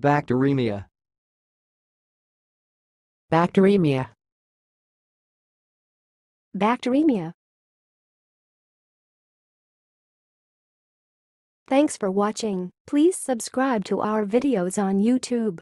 Bacteremia. Bacteremia. Bacteremia. Thanks for watching. Please subscribe to our videos on YouTube.